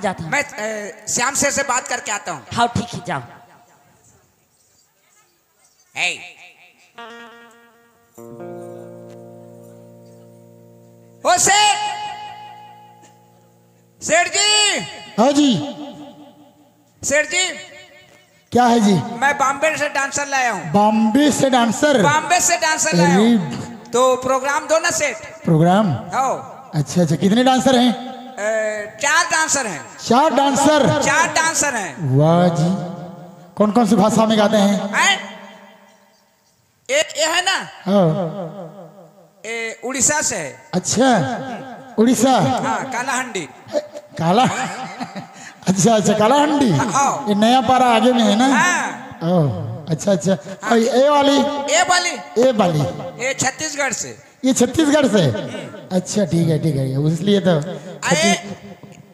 कहाँ जाते हैं। मैं श्याम शेर से बात करके आता हूँ। हाँ ठीक है जाओ। Hey. ओ सेठ। सेठ जी। हाँ जी। सेठ जी। क्या है जी? मैं बॉम्बे से डांसर लाया हूँ। बॉम्बे से डांसर? बॉम्बे से डांसर लाया हूँ। तो प्रोग्राम दो ना सेठ। प्रोग्राम? हो। अच्छा अच्छा। कितने डांसर हैं? चार डांसर हैं। चार डांसर चार डांसर हैं। वाह जी। कौन कौन सी भाषा में गाते हैं? हैं? एक ये है ना? हाँ, ये उड़ीसा से है। अच्छा उड़ीसा। हाँ कालाहंडी। काला अच्छा अच्छा कालाहंडी। हाँ। ये नया पारा आगे में है ना? हाँ। ओह अच्छा अच्छा। ये वाली? ये वाली। ये वाली। ये छत्तीसगढ़ से। ये छत्तीसगढ़ से। अच्छा ठीक है ठीक है इसलिए तो आ, ये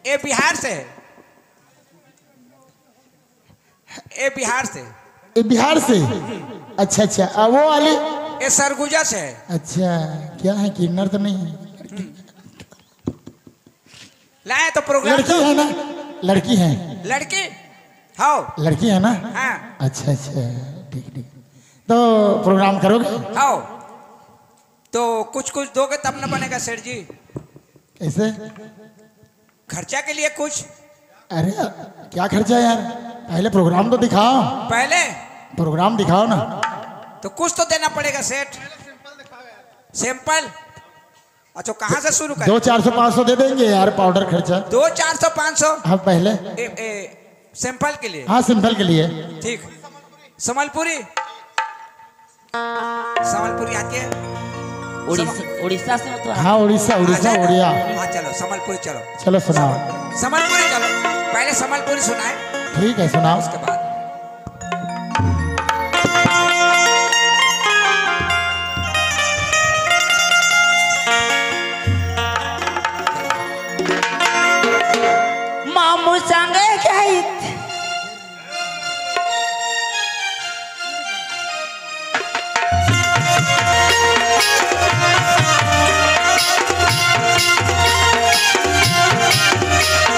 ये बिहार से। ये बिहार से। ये बिहार से? अच्छा अच्छा और वो वाली ये सरगुजा से। अच्छा क्या है किन्नर तो नहीं है? लाए तो प्रोग्राम लड़की है ना? लड़की है। लड़की? हाँ लड़की है ना? हाँ। अच्छा अच्छा ठीक ठीक। तो प्रोग्राम करोगे? हाँ तो कुछ कुछ दोगे तब न बनेगा सेठ जी। कैसे? खर्चा के लिए कुछ। अरे क्या खर्चा यार? पहले प्रोग्राम तो दिखाओ। पहले? प्रोग्राम दिखाओ ना। तो कुछ तो देना पड़ेगा सेठ। सैंपल अच्छा कहाँ से शुरू दो चार सौ पाँच सौ दे देंगे यार पाउडर खर्चा। दो चार सौ पाँच सौ? हाँ पहले। सैंपल के लिए? हाँ सिंपल के लिए। ठीक। संबलपुरी संबलपुरी आती है? उड़ीसा उड़ीसा से तो हाँ। उड़ीसा उड़ीसा अच्छा। उड़िया हाँ चलो समलपुरी चलो। चलो सुनाओ। संबलपुरी चलो। पहले समलपुरी सुनाए। ठीक है सुनाओ। उसके बाद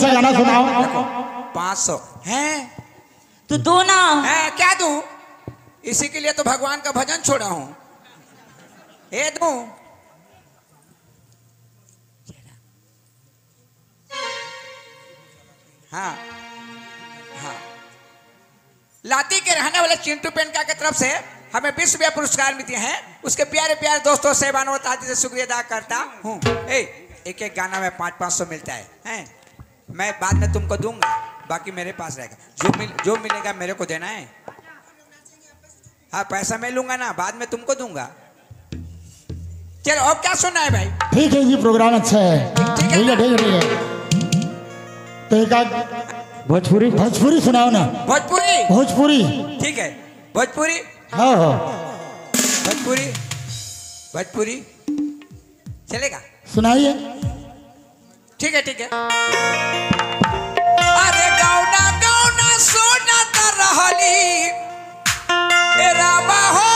अच्छा गाना सुनाओ। पाँच सौ। है? तू दो ना। है क्या दू? इसी के लिए तो भगवान का भजन छोड़ा हूँ। हे दूँ? हाँ हाँ। लाती के रहने वाले चिंटू पेंटा की तरफ़ से हमें विश्व व्याप पुरस्कार मिलते हैं। उसके प्यारे प्यारे दोस्तों से बानवत आदि से शुक्रिया अदा करता हूँ। एक एक गाना में पाँच पाँच सौ मिलता हैं। मैं बाद में तुमको दूँगा बाकी मेरे पास रहेगा। जो मिल जो मिलेगा मेरे को देना है। हाँ पैसा मैं लूँगा ना बाद में तुमको दूँगा। चलो अब क्या सुनना है भाई? ठीक है जी प्रोग्राम अच्छा है। ठीक है ठीक है तो एक भोजपुरी? भोजपुरी सुनाओ ना। भोजपुरी? भोजपुरी। ठीक है। भोजपुरी? हाँ हाँ। भोजपुरी? भोजपुरी? चलेगा? सुनाइए। ठीक है ठीक है। अरे गौना गौना सोना रहली। रामा हो।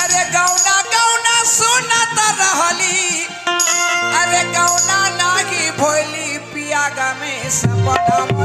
अरे गौना गौना सोना रहली। अरे गौना नागी भोली पियागा में सपना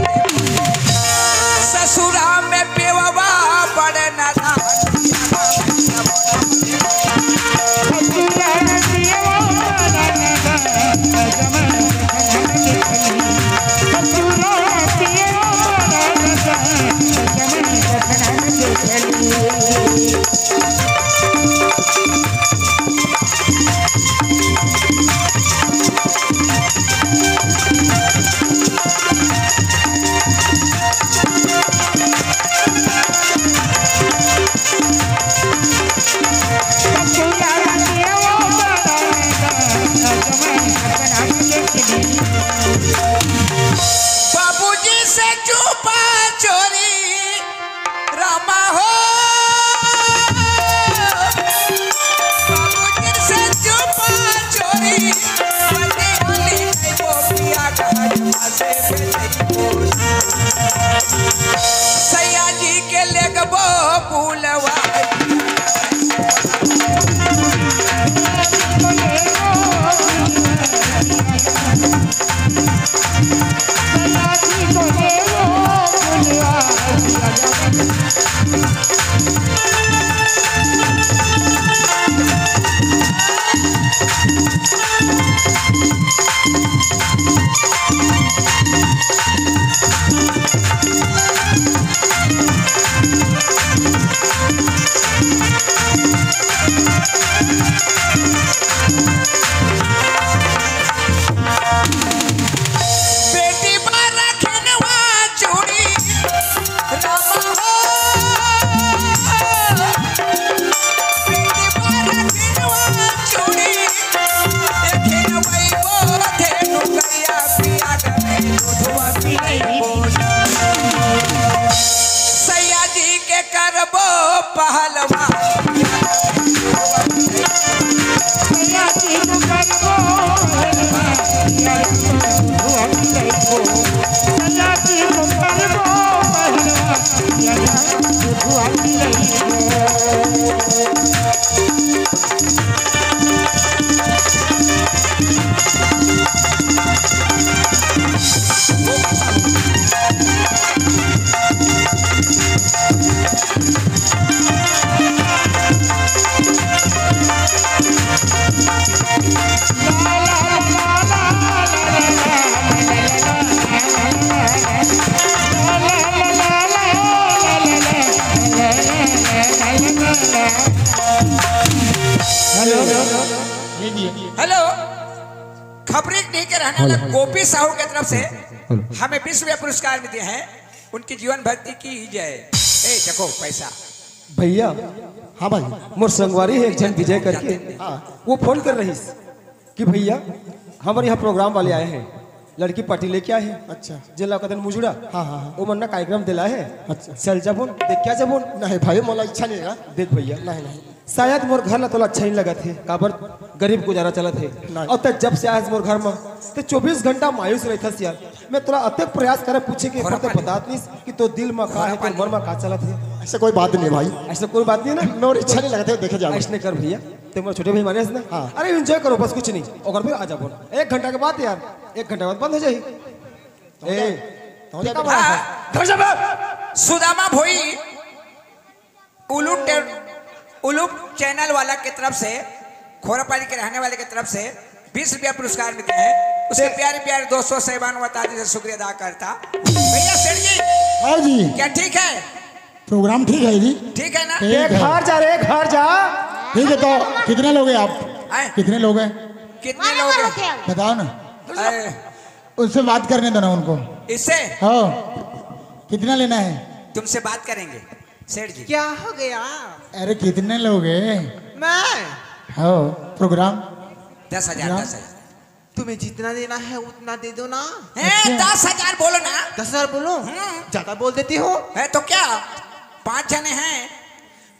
जीवन भक्ति की जय। ए चको पैसा। भैया हाँ भाई मोर संगवारी है एक जन विजय करके। हाँ। वो फ़ोन कर रही कि भैया हमारे यहाँ प्रोग्राम वाले आए हैं। लड़की पार्टी लेके आए हैं। अच्छा। जिला कदन मुजुड़ा। हाँ हाँ हाँ। वो मन्ना कार्यक्रम दिला है। अच्छा। चल जबोन देख क्या जबोन नहीं भाई मोला इच्छा नहीं है। देख भैया। नहीं नहीं। शायद मोर घर ला तो अच्छा नहीं लगा थे काबर गरीब गुजारा चलत है। और तक जब से आए मोर घर में तो 24 घंटा मायूस रहता यार। मैं तोरा अतक प्रयास करे पूछे के पर तो बतात नहीं कि तो दिल में का है तो मन में का चलत है? ऐसा कोई बात नहीं भाई। ऐसा कोई बात नहीं ना? नोर इच्छा नहीं लगते देखे जाओ। ऐसने कर भैया। ते मोर छोटे भाई माने ना? हाँ। अरे एंजॉय करो बस कुछ नहीं। और फिर आ जा बोल। एक घंटा के बाद यार एक घंटा बाद बंद हो जाई ए तो है? सुदामा भोई उलू उलू चैनल वाला की तरफ़ से खोरापाली के रहने वाले की तरफ़ से बीस रुपया पुरस्कार मिलते हैं। उसके प्यारे प्यारे दोस्तों सहबान वतादी से शुक्रिया अदा करता। भैया सेठ जी हाँ जी। क्या ठीक है? प्रोग्राम ठीक है जी? ठीक है ना? एक है घर। जा रे एक घर जा। ठीक है तो कितने लोग हैं आप? आए, कितने लोग हैं? कितने लोग हैं? बताओ ना। उससे बात करने दो ना उनको। इससे? हाँ। कितना लेना है? तुमसे बात करेंगे। सेठ जी। क्या हो गया? अरे कितने लोग हैं? मैं? हाँ प्रोग्राम दस हज़ार दस हज़ार। तुम्हें जितना देना है उतना दे दो ना। हैं, दस हज़ार बोलो ना। दस हज़ार बोलो। हम्म। ज़्यादा बोल देती हो। है तो क्या? पाँच जने हैं।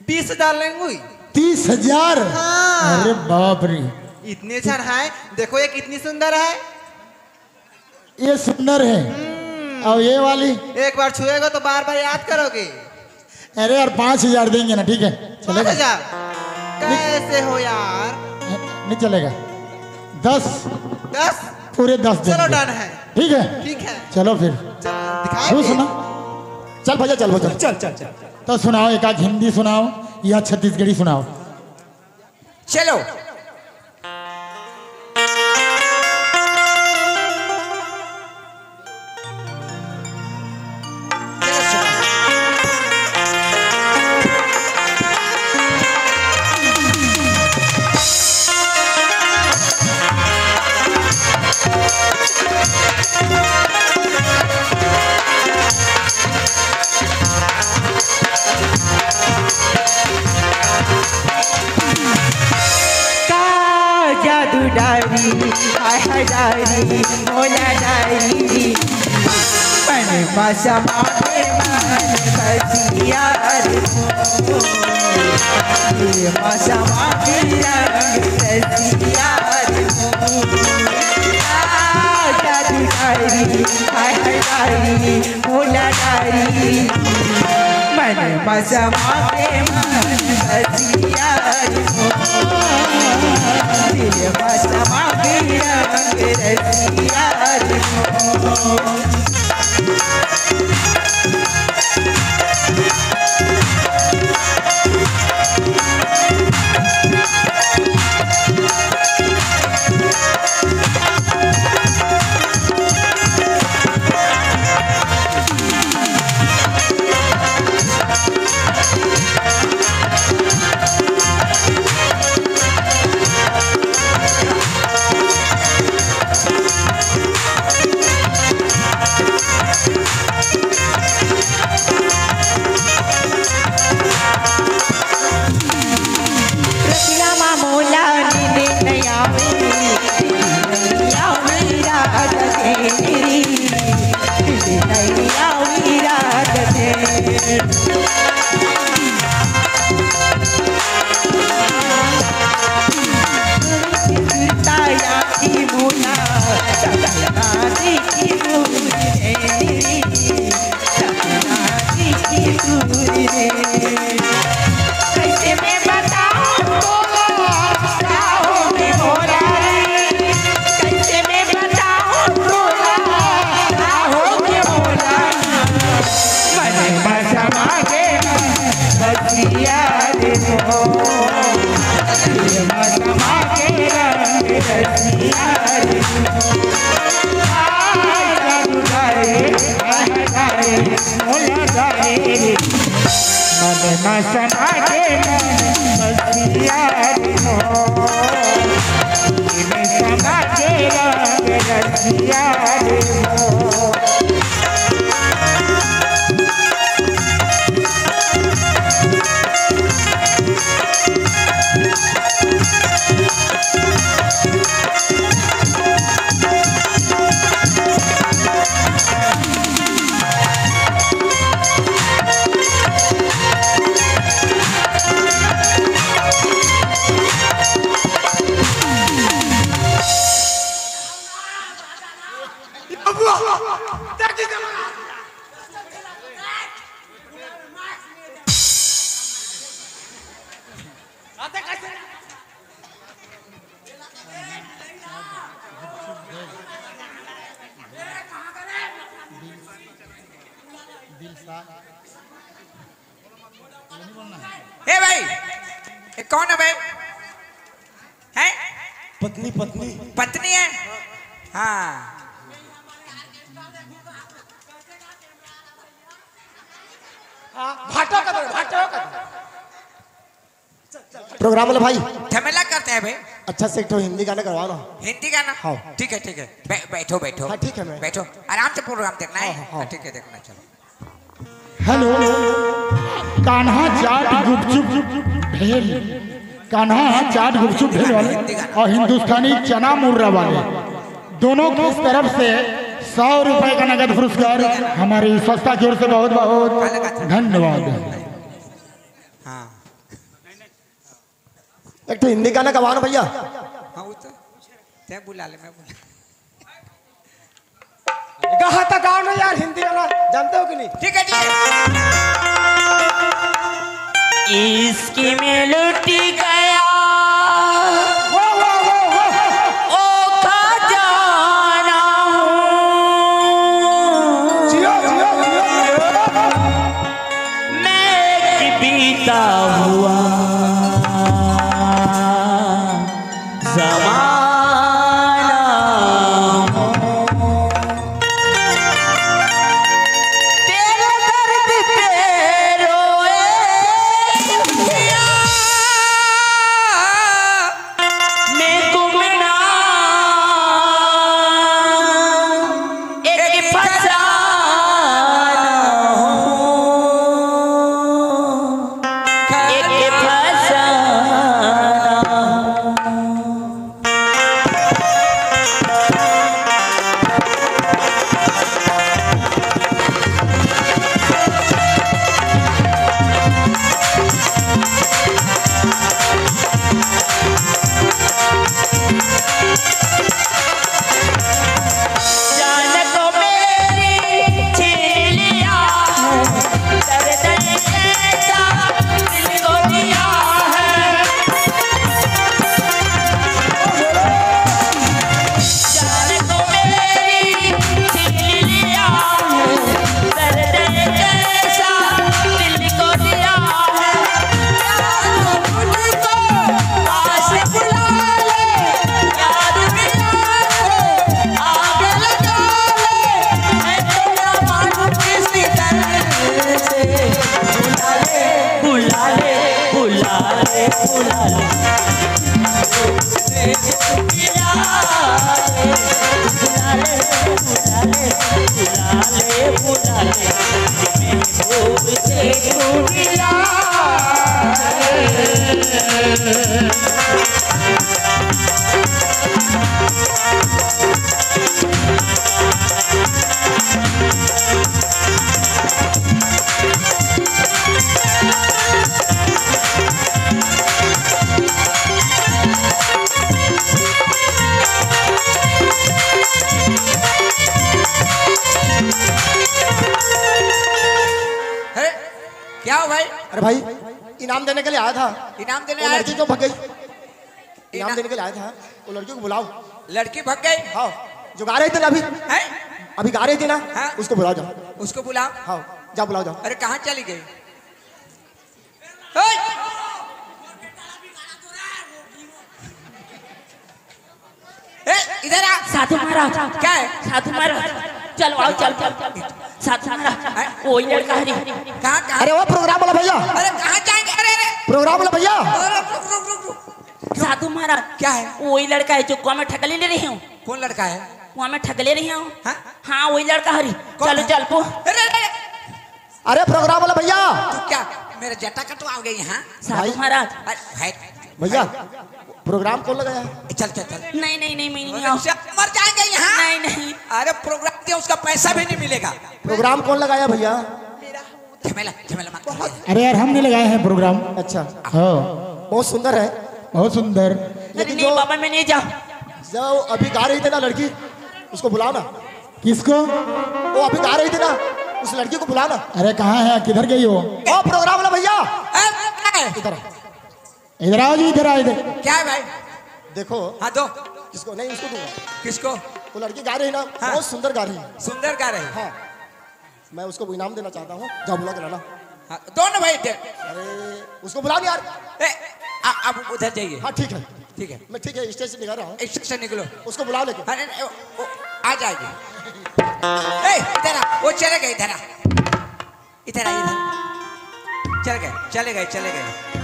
बीस हज़ार लेंगे। तीस हज़ार? हाँ। अरे बाप रे। इतने जन है। देखो ये कितनी सुंदर है। ये सुंदर है। और ये वाली। एक बार छुएगा तो बार बार याद करोगे। अरे यार पाँच हज़ार देंगे ना ठीक है। पाँच चलेगा। हज़ार? कैसे हो यार? नहीं चलेगा। दस। दस? पूरे दस चलो डन है। ठीक है? ठीक है। चलो फिर। चलो, तू? सुना। चल भैया चल भैया चल। चल चल तो सुनाओ एक आध हिंदी सुनाओ या छत्तीसगढ़ी सुनाओ। चलो चलो। डारी मोला डारी मन मसा मारे मन बसिया रे मसा मारे रंग बसिया रे का डारी हाय डारी डारी मन मसा मारे मन बसिया दिल हो ये मसमा के रंग रसिया मन मसमा के बसिया हो मसमा के रंग रसिया से एक हिंदी गाना करवा ना। हिंदी गाना? हाँ। ठीक है ठीक है। बै, बैठो बैठो। हाँ, ठीक है, मैं- बैठो। आराम से प्रोग्राम देखना है। हाँ, हाँ। हाँ, ठीक है देखना चलो। हेलो। कान्हा चाट गुपचुप भेल। कान्हा चाट गुपचुप भेल वाले। और हिंदुस्तानी चना मुर्रा वाले। दोनों की तरफ़ से सौ रुपए का नगद पुरस्कार हमारी संस्था की ओर से बहुत बहुत धन्यवाद हाँ एक तो हिंदी गाना गवाना भैया। हाँ वो तो ते बुला ले मैं बुला कहा था गाओ ना यार हिंदी गाना? जानते हो कि नहीं? ठीक है ठीक है। इसकी मेलोडी लुट था इनाम देने आया लड़की क्यों भग गई? इनाम- देने के लिए आया था वो लड़की को बुलाओ। लड़की भग गई? हाँ। जो गा रहे थे ना अभी? है? अभी गा रहे थे ना? हाँ। उसको बुलाओ जाओ। उसको बुलाओ? हाँ। जाओ बुलाओ जाओ। अरे कहाँ चली गई ओए! ए, इधर आ। साधु महाराज क्या है? साधु महाराज चलो आओ चल चल चल। साधु महाराज वही लड़का हरी। कहाँ कहाँ? अरे वो प्रोग्राम वाला भैया। अरे कहाँ जाएँगे? अरे अरे। प्रोग्राम वाला भैया। अरे, रुक रुक रुक रुक साधु महाराज क्या है? वही लड़का है जो कुआ में ठगले ले रही हूँ। कौन लड़का है? कुआ में ठगले रही हूँ। हाँ? हाँ वही लड़का हरी। चलो चल पो। अरे अरे अरे। प्रोग्राम वाला भैया। क्या मेरे जटा कटवाओगे यहाँ साधु महाराज। भाई। भैया प्रोग्राम कौन लगाया? है चल चल चल। नहीं नहीं नहीं मैं नहीं। अरे, मर जाएँगे यहाँ। नहीं नहीं। अरे प्रोग्राम दिया उसका पैसा भी नहीं मिलेगा। प्रोग्राम कौन लगाया भैया? झमेला झमेला मत अरे यार हमने लगाया है प्रोग्राम। अच्छा। हाँ। बहुत सुंदर है। बहुत सुंदर। अरे लेकिन नहीं जो बाबा मैं नहीं जाऊँ जो अभी गा रही थी ना लड़की उसको बुलाओ ना। किसको? वो अभी गा रही थी ना उस लड़की को बुलाओ ना। अरे कहाँ है? किधर गई हो प्रोग्राम वाला भैया। ए, इधर इधर आओ जी इधर आओ इधर। क्या है भाई? देखो हाँ दो। किसको? नहीं उसको दूँगा। किसको? वो लड़की गा रही ना हाँ। बहुत सुंदर गा रही है। सुंदर गा रहे हाँ? मैं उसको इनाम देना चाहता हूँ जा बुला के लाना। हाँ, दोनों भाई। अरे उसको बुला यार। ए, आ- आप उधर जाइए। हाँ ठीक है। ठीक है। मैं ठीक है स्टेज से निकल रहा हूँ। स्टेशन से निकलो। उसको बुला लेके। अरे आ जाएगी ए, इधर वो चले गए इधर आ। इधर आ इधर। चल गए चले गए चले गए।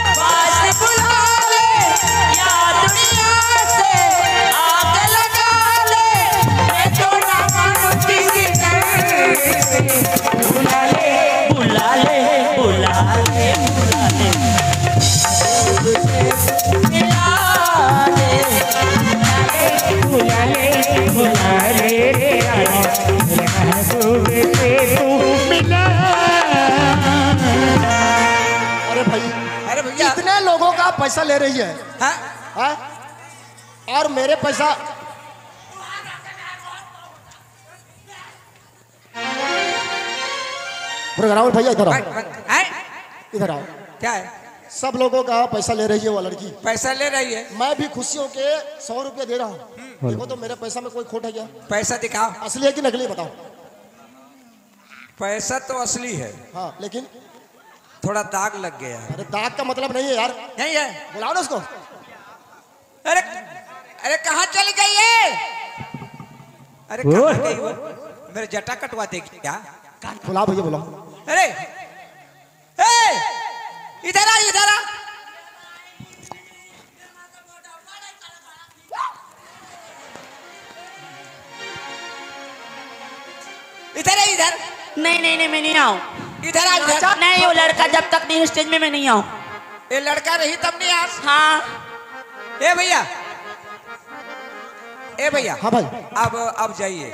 पैसा ले रही है? हाँ? हाँ? और मेरे पैसा प्रोग्राम भैया इधर आओ। इधर आओ। क्या है? सब लोगों का पैसा ले रही है वो लड़की। पैसा ले रही है? मैं भी खुशियों के सौ रुपया दे रहा हूँ। देखो तो मेरे पैसा में कोई खोट है क्या? पैसा दिखाओ। असली है कि नकली बताओ। पैसा तो असली है। हाँ लेकिन थोड़ा दाग लग गया। है अरे दाग का मतलब नहीं है यार। नहीं है। बुलाओ ना उसको। अरे अरे कहाँ चल गई है? अरे कहाँ गई वो? मेरे जटा कटवा देगी क्या? बुलाओ भैया बुलाओ। अरे इधर आ इधर आ। इधर है इधर। नहीं नहीं नहीं मैं नहीं आऊँ। इधर आ इधर। नहीं वो लड़का जब तक नहीं स्टेज में मैं नहीं आऊँ। ये लड़का रही तब नहीं आज हाँ। ए भैया। ए भैया। हाँ भाई। अब अब जाइए।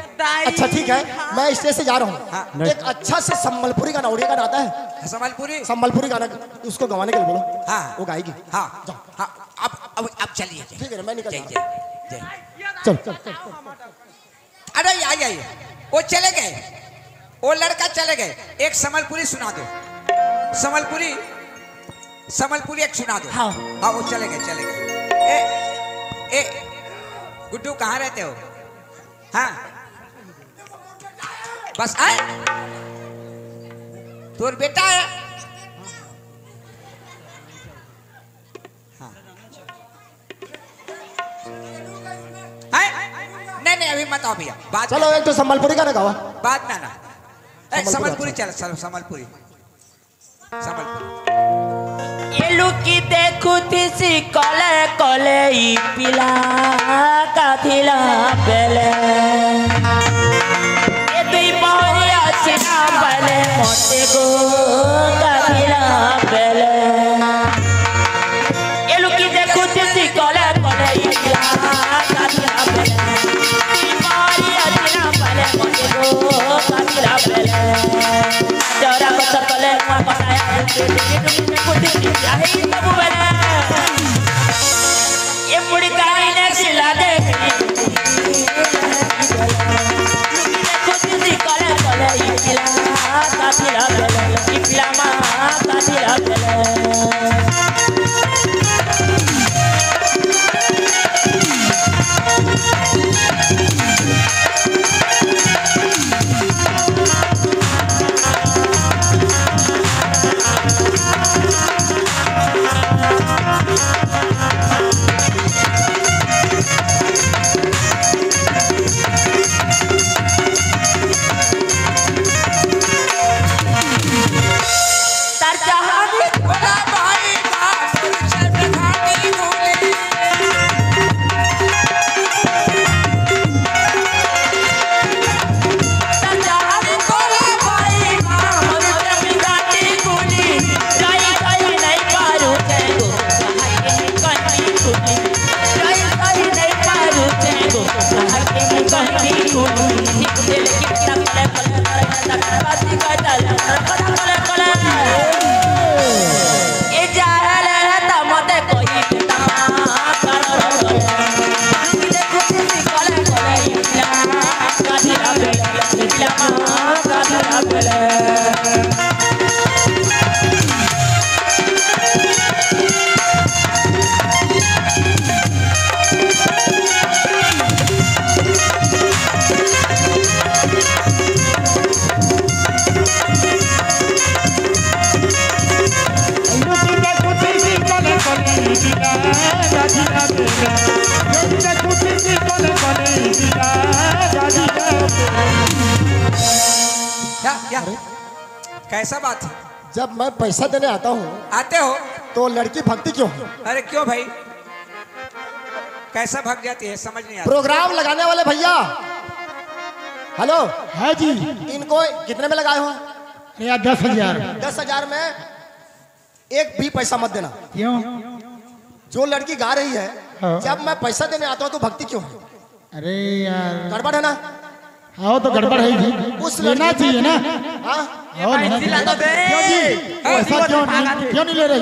अच्छा ठीक है। मैं स्टेज से जा रहा हाँ। हूँ। एक अच्छा से संबलपुरी गाना उड़िया गाना आता है। संबलपुरी? संबलपुरी गाना उसको गवाने के लिए बोलो। हाँ। वो गाएगी। हाँ। हाँ। अब अब अब चलिए ठीक है मैं निकल जय जा जय जय। चल चल अरे आइए। वो चले गए। वो लड़का चले गए। एक संबलपुरी सुना दो। समलपुरी संबलपुरी एक सुना दो। हाँ। हाँ वो चले गए चले गए। ए ए गुड्डू कहाँ रहते हो? हाँ। बस आए। तोर बेटा है। हाँ। हैं? नहीं नहीं अभी मत आओ भैया। में चलो एक तो संबलपुरी गाना गाओ। बाद में आना ए, संबलपुरी संबलपुरी चल चल संबलपुरी संबलपुरी ये लुकी देखु तिसी कले कले ई पिला काथिला पेले ये दुई बहरिया सिना पले मोटे गो काथिला पेले जरा बच्चा तले मुआ कटाया कुछ चाहे तब बना ये मुड़ी गाई ने सिला दे कुछ सी कैसा भाग जाती है समझ नहीं प्रोग्राम लगाने वाले भैया। हेलो। है जी। इनको कितने में लगाए हो? या दस हज़ार। दस हज़ार में एक भी पैसा मत देना। क्यों? जो लड़की गा रही है हाँ। जब मैं पैसा देने आता हूँ तो भक्ति क्यों है? अरे यार। गड़बड़ है ना? आओ तो गड़बड़ है जी उस लेना चाहिए ना। हाँ। चाहिए। क्यों जी? ऐसा क्यों नहीं क्यों नहीं ले रहे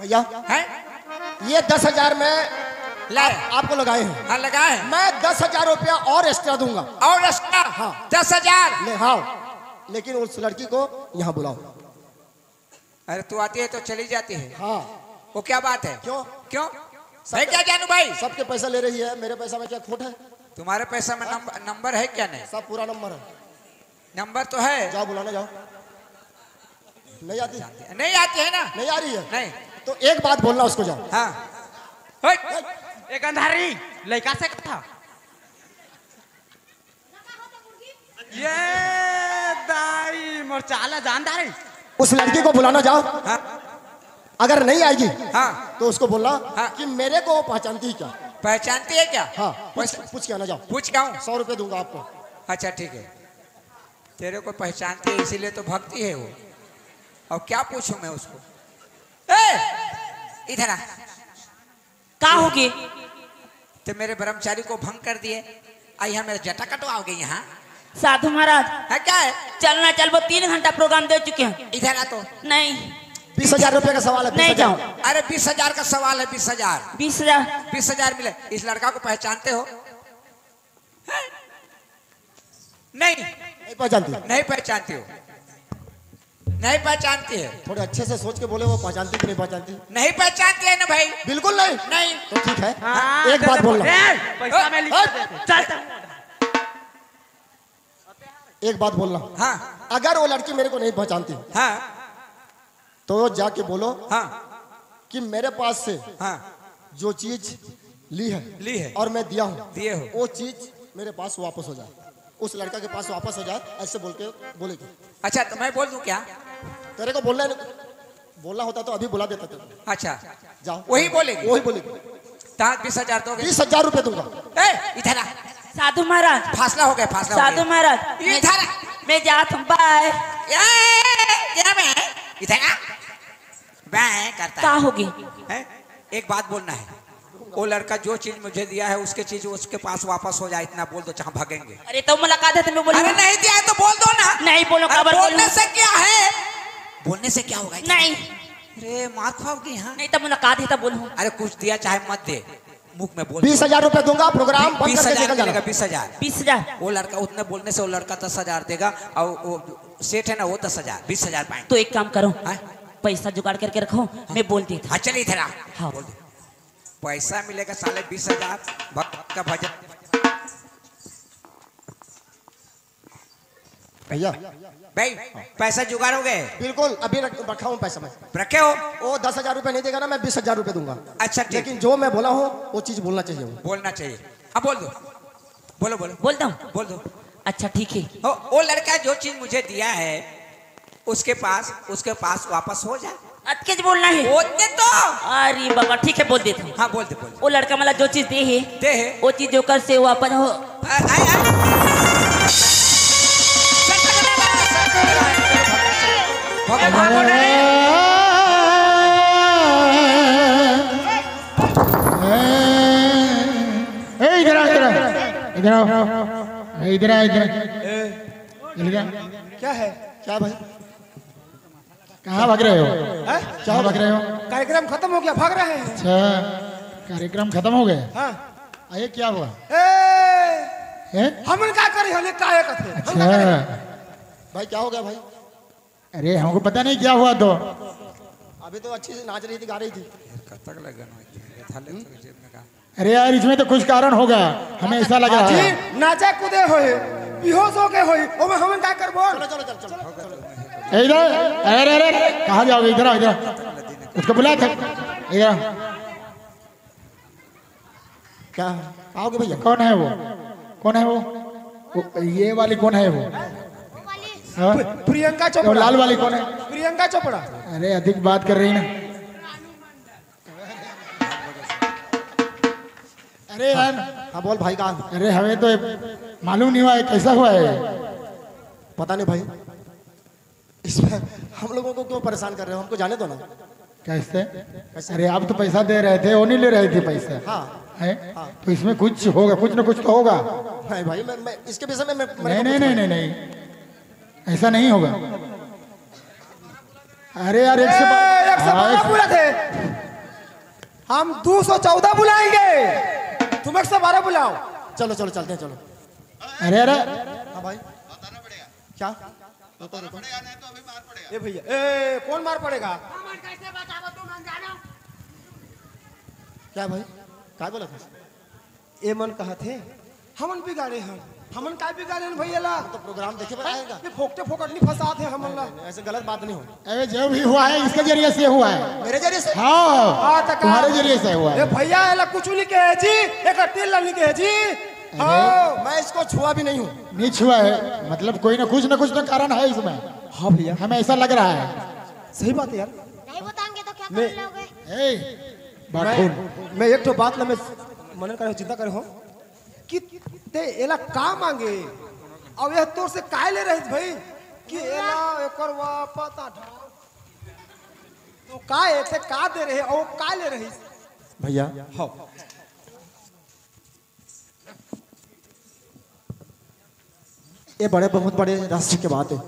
भैया है? ये दस हज़ार में ले। आपको लगाए हैं। हाँ लगा है। मैं दस हज़ार रुपया और एक्स्ट्रा दूँगा। और रस्ता हाँ। दस हज़ार? ले हाँ। लेकिन उस लड़की को यहाँ बुलाओ। अरे तू आती है तो चली जाती है। हाँ। वो क्या बात है? क्यों? क्यों? है क्या जानू भाई? सबके पैसा ले रही है मेरे पैसा में क्या खोट है? तुम्हारे पैसा में नंबर नंबर है क्या नहीं? सब पूरा नंबर है। नंबर तो है। जाओ बुलाने जाओ। नहीं आती। नहीं आती है ना? नहीं आ रही है। नहीं। तो एक बात बोलना उसको जाओ। हाँ। एक अंधारी लड़का से था? ये दाई मोर चाला जानदारी। उस लड़की को बुलाना जाओ। हाँ। अगर नहीं आएगी हाँ। तो उसको बोलना हाँ। कि मेरे को पहचानती ही क्या? पहचानती है क्या? हाँ पूछ पूछ के आना जाओ। पूछ क्या हूँ सौ रुपये दूँगा आपको। अच्छा ठीक है। तेरे को पहचानती है इसीलिए तो भक्ति है वो। और क्या पूछूँ मैं उसको? इधर आ। का होगी? तो मेरे ब्रह्मचारी को भंग कर दिए। आई यहाँ मेरा जटा कटवाओगे यहाँ? साधु महाराज। है क्या? है चलना चल वो तीन घंटा प्रोग्राम दे चुके हैं। इधर आ तो। नहीं। बीस हज़ार रुपये का सवाल है नहीं जाऊँ। अरे बीस हज़ार का सवाल है बीस हज़ार। बीस हज़ार। बीस हज़ार मिले। इस लड़का को पहचानते हो? हैं? नहीं। नहीं पहचानती। नहीं पहचानती हो। नहीं पहचानती है। थोड़े अच्छे से सोच के बोले वो पहचानती कि नहीं पहचानती? नहीं पहचानती है ना भाई। बिल्कुल नहीं। नहीं। तो ठीक है। हाँ, एक बात बोल पैसा में लिख के दे। चल चल। एक बात बोलना हाँ। अगर वो लड़की मेरे को नहीं पहचानती हाँ। तो जाके बोलो हाँ। कि मेरे पास से हाँ। जो चीज़ ली है ली है। और मैं दिया हूँ दिए हो। वो चीज़ मेरे पास वापस हो जाए। उस लड़का के पास वापस हो जाए ऐसे बोल के बोलेगी अच्छा तो मैं बोल दूँ क्या? तेरे को बोलना बोलना होता तो अभी बुला देता तेरे अच्छा। जाओ। वही बोलेगी? वही बोलेगी। बीस हज़ार दोगे बीस हज़ार रुपये दूँगा। इधर आ। साधु महाराज। फासला हो गया फासला साधु महाराज। इधर मैं जात हूँ। बाय। इधर मैं। इधर आ। मैं करता होगी? एक बात बोलना है। वो लड़का जो चीज़ मुझे दिया है उसके चीज़ उसके पास वापस हो जाए इतना बोल दो जहाँ भागेंगे। अरे तो मुलाकात है तो मैं अरे नहीं दिया है तो बोल दो ना। नहीं बोलो बोलने से क्या है? बोलने से क्या होगा? नहीं। अरे मार खाओगी यहाँ? नहीं तो मुलाकात है तो बोलूँ। अरे कुछ दिया चाहे मत दे। मुख में बोल बीस हज़ार रुपये दूँगा प्रोग्राम बीस हज़ार बीस हज़ार। बीस हज़ार। वो लड़का उतने बोलने से वो लड़का दस हज़ार देगा और वो सेठ है ना वो दस हज़ार बीस हज़ार पाए तो एक काम करो हाँ? पैसा जुगाड़ करके रखो मैं बोलती था हाँ चलिए इधर हाँ। बोल दे। पैसा मिलेगा साले बीस हज़ार। भक्त का भजन। भैया। भाई पैसा जुगाड़ हो गए बिल्कुल अभी रख, रखा हूँ पैसा मैं। रखे हो? वो दस हज़ार रुपये नहीं देगा ना मैं बीस हज़ार रुपये दूँगा। अच्छा लेकिन जो मैं बोला हूँ वो चीज़ बोलना चाहिए बोलना चाहिए। हाँ बोल दो। बोलो बोलो। बोलता हूँ। बोल दो। अच्छा ठीक है। वो लड़का जो चीज़ मुझे दिया है उसके पास उसके पास वापस हो जाए अटके बोलना है। बोलते तो। अरे बाबा ठीक है बोल देता हूँ। हाँ बोल दे बोल दे वो लड़का मतलब जो चीज़ दे है दे है। वो चीज़ जो कर से वो अपन हो। आ- आए, आए। भगवान बोल रहे हैं। ए इधर इधर इधर इधर इधर इधर क्या है? क्या भाई? कहाँ भाग रहे हो? हैं? कहाँ भाग रहे हो? कार्यक्रम खत्म हो गया भाग रहे हैं। अच्छा कार्यक्रम खत्म हो गए? हाँ। आइए क्या हुआ? ए, है? हम का करी काहे कथे अच्छा। भाई क्या हो गया भाई? अरे हमको पता नहीं क्या हुआ तो। अभी तो अच्छी से नाच रही थी गा रही थी। कतक लगन में का। अरे यार इसमें तो कुछ कारण होगा। हमें ऐसा लगा। रहा नाचा कूदे होए बेहोश हो के होई ओमे हम का करबो चलो चलो चलो चलो। इधर अरे अरे कहाँ जाओगे? इधर इधर उसको बुला था इधर क्या? आओगे भैया? कौन है वो? कौन है वो, ये वाली कौन है वो? हाँ? प्रियंका चोपड़ा। लाल वाली कौन है? प्रियंका चोपड़ा। अरे अधिक बात कर रही ना। अरे यार हाँ बोल भाई कहाँ? अरे हमें तो मालूम नहीं हुआ है कैसा हुआ है। पता नहीं भाई। इसमें हम लोगों को क्यों परेशान कर रहे हो? हमको जाने दो ना। कैसे? अरे आप तो पैसा दे रहे थे वो नहीं ले रहे थे पैसा। हाँ। है? तो इसमें कुछ होगा कुछ ना कुछ तो होगा। नहीं भाई मैं, मैं इसके विषय में मैं नहीं नहीं नहीं। नहीं नहीं। ऐसा नहीं होगा। अरे यार एक से एक सौ हाँ, बारह बुला थे। हम दो सौ चौदह बुलाएँगे। तुम एक सौ बारह बुलाओ। चलो चलो चलते हैं चलो। अरे अरे। हाँ भाई। क्या? ए भैया ए कौन मार पड़ेगा? क्या भाई? क्या बोला था? ए मन कहा थे? हमन बिगाड़े हम हमन काय बिगाड़े हैं भैया ला? तो प्रोग्राम देखे बनाएगा ये फोकटे फोकट नहीं फंसा थे हमन ला। ऐसे गलत बात नहीं हो अरे जो भी हुआ है इसके ज़रिए से हुआ है। मेरे ज़रिए से? हाँ हाँ, तो का- तुम्हारे ज़रिए से हुआ है। ए भैया एला कुछ नहीं कहे जी एक तेल लानी कहे जी। मैं इसको छुआ भी नहीं हूँ। नीच हुआ है मतलब कोई ना कुछ ना कुछ तो कारण है इसमें। हाँ भैया। हमें ऐसा लग रहा है। सही बात है यार। नहीं बताएँगे तो क्या मैं- लोगे? ए, बाखून मैं मैं एक तो बात ला मैं मनन करे चिंता करे हो कि ते एला का मांगे? अब यह तोर से काय ले रही भाई? कि एला एकर वा पता तो का है ते का दे रहे और का ले रही भैया हाँ। ये बड़े बहुत बड़े राष्ट्र के बात है।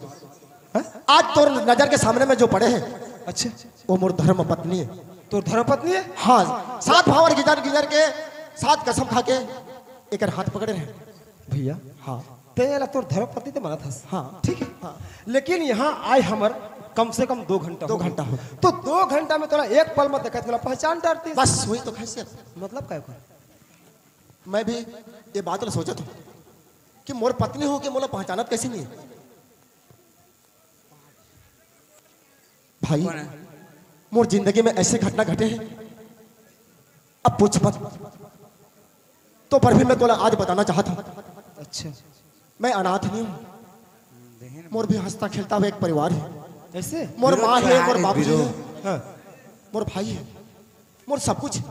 हैं? आज तो नज़र के सामने में जो पड़े हैं अच्छा। वो मोर धर्म पत्नी है। तो धर्मपत्नी है? हाँ सात भावर गिजर गिजर के सात कसम खा के एक हाथ पकड़े रहे भैया हाँ। ते एला तोर धर्मपत्नी ते मना था। हाँ। ठीक है। हाँ। लेकिन यहाँ आए हमर कम से कम दो घंटा दो घंटा हो तो दो घंटा में तोरा एक पल में देखा तोरा पहचान डरती बस वही तो खासियत मतलब क्या मैं भी ये बात सोचा था। कि मोर पत्नी हो के मोला पहचानत कैसे नहीं? है? भाई मोर ज़िंदगी में ऐसे घटना घटे हैं। अब पूछ मत। तो पर भी मैं तोला आज बताना चाहता अच्छा। मैं अनाथ नहीं हूँ। मोर भी हंसता खेलता हुआ एक परिवार है। ऐसे? मोर माँ है मोर बाबू है। हाँ। मोर भाई है। मोर सब कुछ है।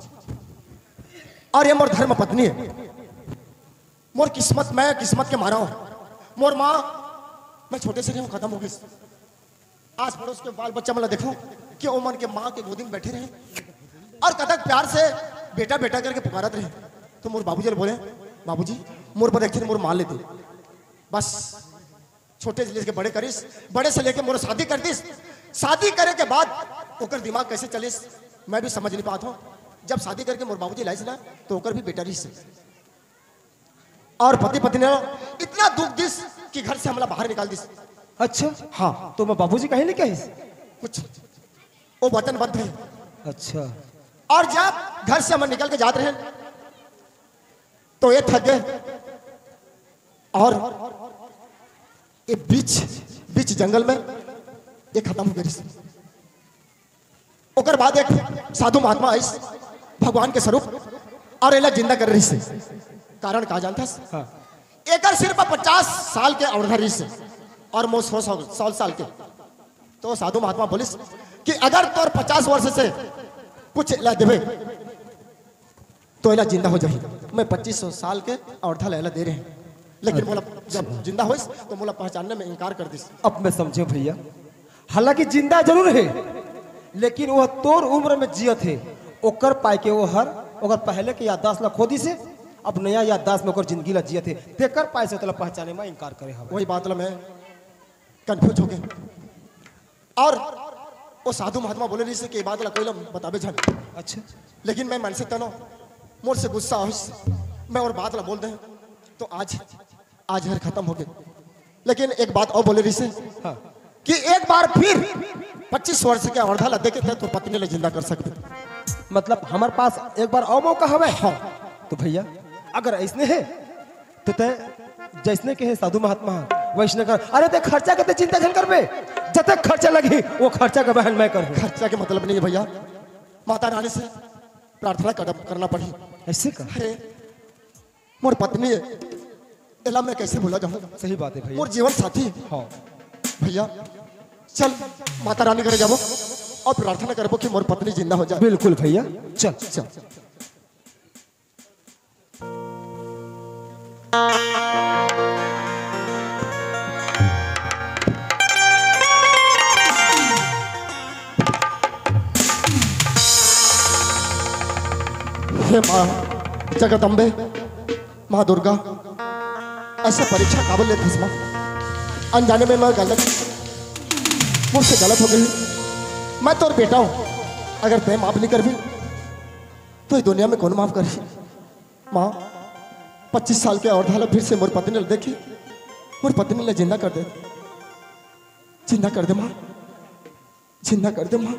और ये मोर धर्म पत्नी है। मोर किस्मत, मैं किस्मत के मारा हूँ। मोर माँ, मैं छोटे से रही खत्म हो गई। आस पड़ोस के बाल बच्चा मतलब देखो कि मन के माँ के गोदी में बैठे रहे। और कतक प्यार से बेटा बेटा करके पुकारत रहे। तो मोर बाबू जी बोले बाबू जी मोर पर एक मोर मान लेते बस, छोटे से लेके बड़े करिस। बड़े से लेके मोर शादी कर दिस। शादी करे के बाद ओकर दिमाग कैसे चलिस, मैं भी समझ नहीं पाता हूँ। जब शादी करके मोर बाबूजी लाइस ना तो ओकर भी बेटा रिस और पति पत्नी ने इतना दुख दिस कि घर से हमला बाहर निकाल दिस। अच्छा? हाँ। तो मैं बाबूजी कहीं नहीं कही? कुछ वो वतन बंद है अच्छा। और जब घर से हम निकल के जाते रहे तो ये थक गए। और ये बीच बीच जंगल में ये खत्म हो गई ओकर बाद एक साधु महात्मा आई भगवान के स्वरूप और एला ज़िंदा कर रही से कारण कहा जानता हाँ। एकर सिर्फ़ पचास साल के अवधा से और मोर सौ सौ साल के। तो साधु महात्मा बोलिस कि अगर तोर पचास वर्ष से कुछ ला देवे तो एला ज़िंदा हो जाही। मैं पच्चीस सौ साल के अवधा लेला दे रहे हैं। लेकिन मोला जब ज़िंदा होइस तो मोला पहचानने में इनकार कर दिस। अब मैं समझे भैया। हालाँकि ज़िंदा ज़रूर है लेकिन वह तोर उम्र में जियत है। ओकर पाए के वो हर ओकर पहले के याददाश्त ला खोदी से अब नया याददाश्त में ज़िंदगी ला जियत है तेकर पाए से तोला पहचाने में इनकार करे हवे। वही बात मैं कंफ्यूज हो गए और वो साधु महात्मा बोले रही से कि बात ला कोई ला बताबे जान। अच्छा। लेकिन मैं मन से तनो मोर से गुस्सा हो मैं और बात ला बोल दे तो आज आज हर खत्म हो गए लेकिन एक बात और बोले रही से हाँ। कि एक बार फिर 25 वर्ष के अवधा ला देखे थे तो पत्नी ले ज़िंदा कर सकते। मतलब हमारे पास एक बार और मौका हवे? हाँ। तो भैया अगर ऐसने है तो तय जैसने के है साधु महात्मा वैष्णव कर अरे ते खर्चा करते चिंता झन करबे जब तक खर्चा लगी वो खर्चा का बहन मैं करूँ। खर्चा के मतलब नहीं है भैया। माता रानी से प्रार्थना कर, करना पड़ी। ऐसे का? अरे मोर पत्नी है। एला मैं कैसे भूला जाऊँ? सही बात है भैया। मोर जीवन साथी। हाँ। भैया चल माता रानी करे जाबो। और प्रार्थना करबो कि मोर पत्नी ज़िंदा हो जाए। बिल्कुल भैया। चल चल। हे माँ माँ दुर्गा, ऐसा परीक्षा काबल ले थी माँ अनजाने में मैं गलत, मुझसे गलत हो गई। मैं तो और बेटा हूँ। अगर तय माफ़ नहीं कर भी तो इस दुनिया में कौन माफ़ करे माँ पच्चीस साल के और धाला फिर से मोर पत्नी ने देखी। मोर पत्नी ने ज़िंदा कर दे। ज़िंदा कर दे, माँ। ज़िंदा कर दे, माँ।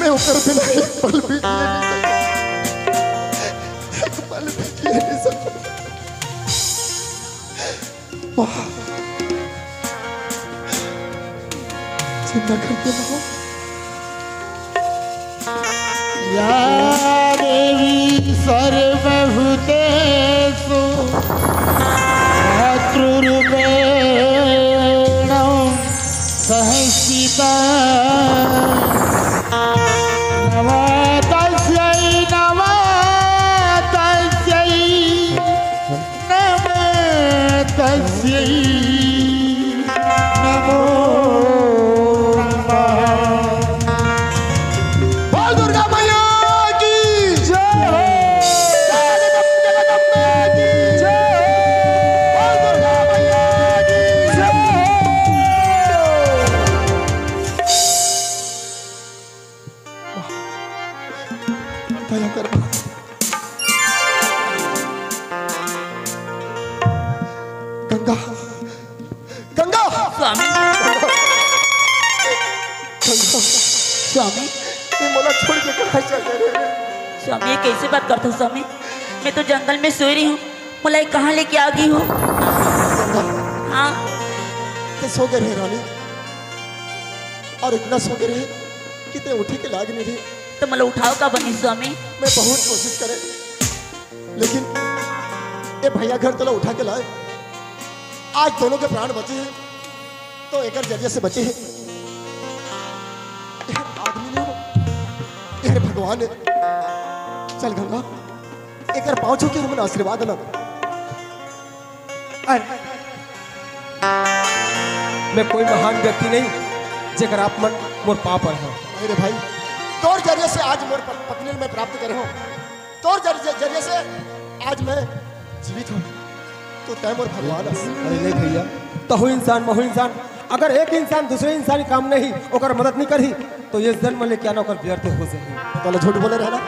माँ। ऊपर बिना एक पल भी एक पल भी जिए नहीं सकता। ज़िंदा कर दे, माँ। या देवी सर्वभूतेषु मातृरूपेण सहस्थिता स्वामी ये कैसे बात करते हो स्वामी? मैं तो जंगल में सो रही हूँ। ये कहाँ लेके आ गई हो? हाँ? सो गए रहे रानी? और इतना सो गए रहे कि ते उठी के लाग नहीं रही? तो मला उठाओ का बनी स्वामी? मैं बहुत कोशिश करे लेकिन ये भैया घर तला उठा के लाए। आज दोनों के प्राण बचे हैं तो एक ज़रिए से बचे हैं। आदमी नहीं हो भगवान है। चल गंगा। एक पाँव छू के हमने आशीर्वाद ना अरे। मैं कोई महान व्यक्ति नहीं जेकर आप मन मोर पाप पर है। मेरे भाई तोर ज़रिए से आज मोर पत्नी मैं प्राप्त करे हूँ। तोर ज़रिए से आज मैं जीवित हूँ। तो तय मोर भगवान अरे नहीं भैया। तहु इंसान महु इंसान। अगर एक इंसान दूसरे इंसान काम नहीं ओकर मदद नहीं करी तो ये जन्म लेके आना ओकर व्यर्थ हो जाए तो झूठ बोले रहना।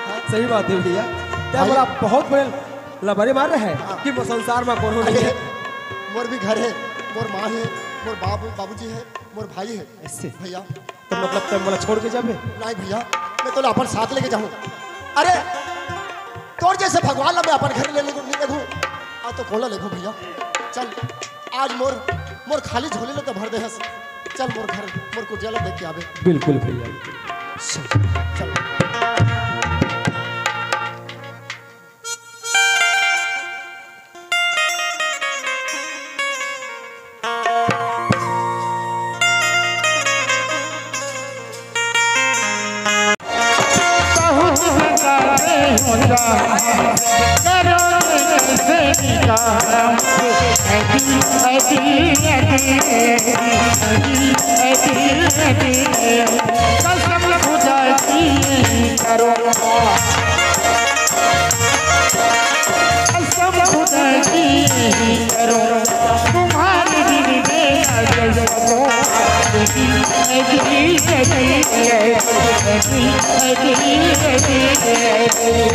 सही बात है भैया। क्या बोला बहुत बड़े लबरे मार रहे हैं? कि वो संसार में कोनो नहीं है? मोर भी घर है मोर माँ है मोर बाबू बाबूजी है मोर भाई है। ऐसे? भैया। तो मतलब तुम बोला छोड़ के जाबे नहीं भैया मैं तो अपन साथ लेके जाऊँ अरे तोर जैसे भगवान ला मैं अपन घर ले लगू आ तो कोला लेगू भैया। चल आज मोर मोर खाली झोली ले तो भर दे हस चल मोर घर मोर कुटिया देख के आवे। बिल्कुल भैया। चल। कसम खुदा की करो कसम खुदा की करो तुम्हारे दिन में अजल को Thank you.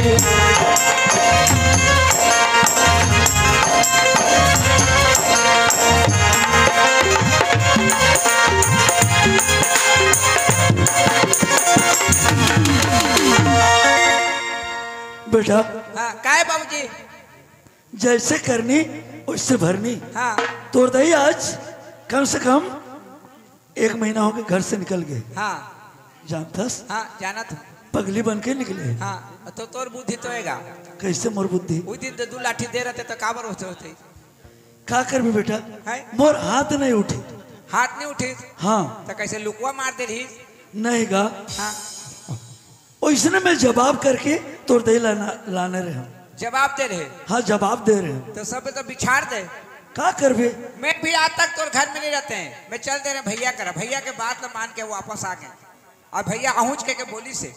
बेटा हाँ काय बाबूजी? जैसे करनी वैसे भरनी। हाँ। तोर दही आज कम से कम एक महीना हो गया घर से निकल गए। हाँ। जानतस हाँ? जाना था। पगली बन के निकले। हाँ तो तोर बुद्धि तो हैगा कैसे मोर बुद्धि? दिन तो दू लाठी दे रहते तो काबर होते होते? का कर भी बेटा? है? मोर हाथ नहीं उठी। हाथ नहीं उठी? हाँ। तो कैसे लुकवा मार दे रही नहीं गा। हाँ। वैसने मैं जवाब करके तोर दही लाना लाने रहे जवाब दे रहे? हाँ जवाब दे रहे तो सब तो बिछाड़ दे। का कर भी मैं भी आज तक तोर घर में नहीं रहते हैं। मैं चल दे रहे भैया करा। भैया के बात तो मान के वापस आ गए। और भैया आहूच के, के बोली से।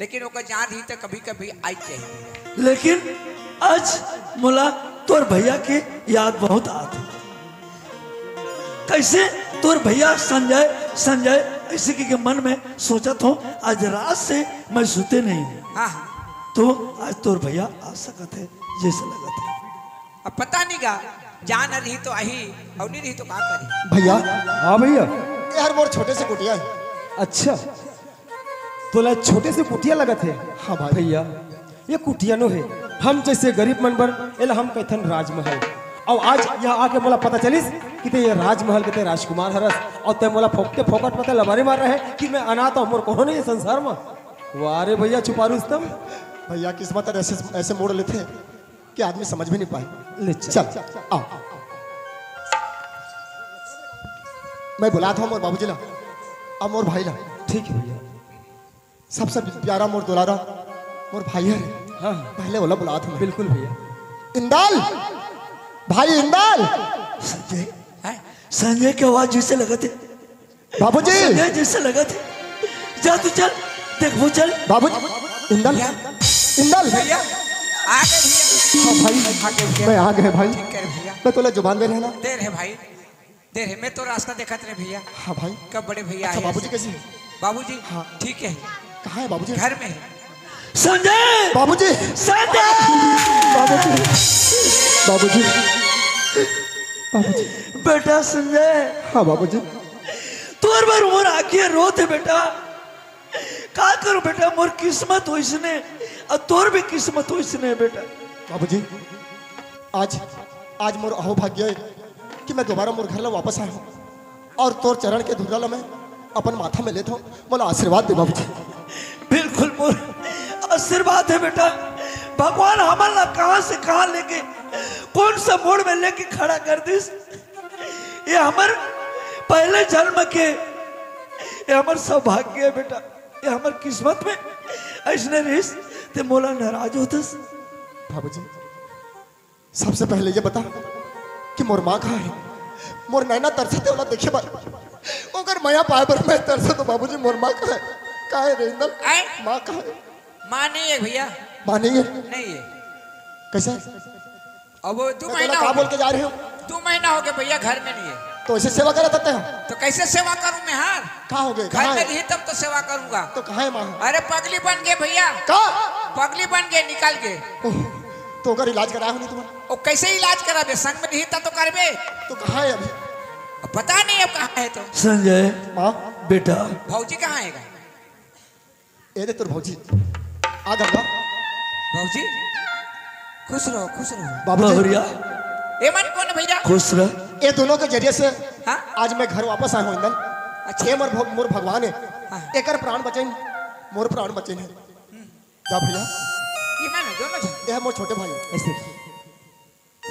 लेकिन जान रही तो कभी कभी आई चाहिए लेकिन आज मोला तोर भैया के याद बहुत आती कैसे तोर भैया संजय संजय ऐसे के, के मन में सोचत हो आज रात से मैं सुते नहीं हूँ। हाँ तो आज तोर भैया आ सकत है जैसे लगत है। अब पता नहीं का जान रही तो आई और नहीं रही तो का करी? भैया? हाँ भैया। यार मोर छोटे से कुटिया है। अच्छा। तोला छोटे से कुटिया लगत है? हाँ भाई। भैया ये कुटिया नो है। हम जैसे गरीब मन बर एला हम कहथन राजमहल। और आज यहाँ आके मोला पता चलिस कि ते ये राजमहल के ते राजकुमार हरस और ते मोला फोकते फोकट पता लबारे मार रहे कि मैं अनाथ हूँ मोर कौन नहीं संसार में? वाह रे भैया छुपा रुस्तम भैया किस्मत ऐसे ऐसे मोड़ लेते हैं कि आदमी समझ भी नहीं पाए। ले चल। चल आओ। मैं बुलाता हूँ मोर बाबूजी ला अब मोर भाई ला। ठीक है भैया। सबसे प्यारा मोर दुलारा मोर भाई है। हाँ पहले बोला बुला था बिल्कुल भैया। इंदाल! भाई इंदाल! संजय संजय की आवाज़ जैसे लगत है बाबूजी! संजय जैसे लगत है जा तू चल देख वो चल। बाबू इंदाल! इंदाल! भैया आ गए भैया। हाँ भाई आ गए भैया मैं आ गए भाई। ठीक करे भैया। मैं तोला ज़ुबान दे रहा ना दे रहे भाई। दे रहे मैं तो रास्ता देखत रहे भैया। हाँ भाई। कब बड़े भैया अच्छा आए बाबूजी। कैसी है? बाबूजी हाँ। ठीक है। कहाँ है बाबूजी? घर में है। संजय बाबूजी। संजय बाबूजी। बाबूजी। बाबूजी। बेटा संजय हाँ बाबूजी। तोर बार मोर आखिए रोते बेटा। का करूँ बेटा मोर किस्मत हो इसने और तोर भी किस्मत हो इसने बेटा। बाबूजी आज आज मोर अहो भाग्य है कि मैं दोबारा मोर घर ला वापस आया हूँ और तोर चरण के धुरा ला मैं अपन माथा में लेता हूँ। बोला आशीर्वाद दे बाबूजी। बिल्कुल मोर आशीर्वाद है बेटा। भगवान हमारा कहाँ से कहाँ लेके कौन सा मोड़ में लेके खड़ा कर दिस? ये हमर पहले जन्म के ये हमर सौभाग्य है बेटा। ये हमर किस्मत में ऐसने रिस ते मोला नाराज़ होतस। बाबूजी सबसे पहले ये बता कि मोर माँ कहाँ है? मोर नैना तरसते वाला देखे बा ओकर माया पाए पर मैं तरसत तो बाबूजी मोर माँ कहाँ है? कहाँ है रेंदल माँ कहाँ है? माँ नहीं है भैया। माँ नहीं है। नहीं है कैसे? अब वो दो महीना कहाँ बोल के जा रहे हो? दो महीना हो गया भैया घर में नहीं है। तो ऐसे सेवा करा देते हो? तो कैसे सेवा करूँ मैं हार कहाँ हो गए? घर में है? रही तब तो सेवा करूँगा। तो कहाँ है माँ? अरे पगली बन गए भैया। कहाँ पगली बन गए निकल गए तो ओकर इलाज कराया हो नहीं तुम्हारा और कैसे इलाज कराबे संग में रही तब तो करबे तो कहाँ है अभी? पता नहीं अब कहाँ है तो। संजय माँ? बेटा। भौजी कहाँ है? ए दे तोर भौजी। आ खुश रहो खुश रहो। ए मन कौन भैया? खुश रह। ये दोनों के ज़रिए से हाँ? आज मैं घर वापस आया हूँ इंदन अच्छा। मोर भग- मोर भगवान है। हाँ। एकर प्राण बचेन मोर प्राण बचेन है। जा भैया। ये मन है दोनों जन। ये है मोर छोटे भाई। ऐसे।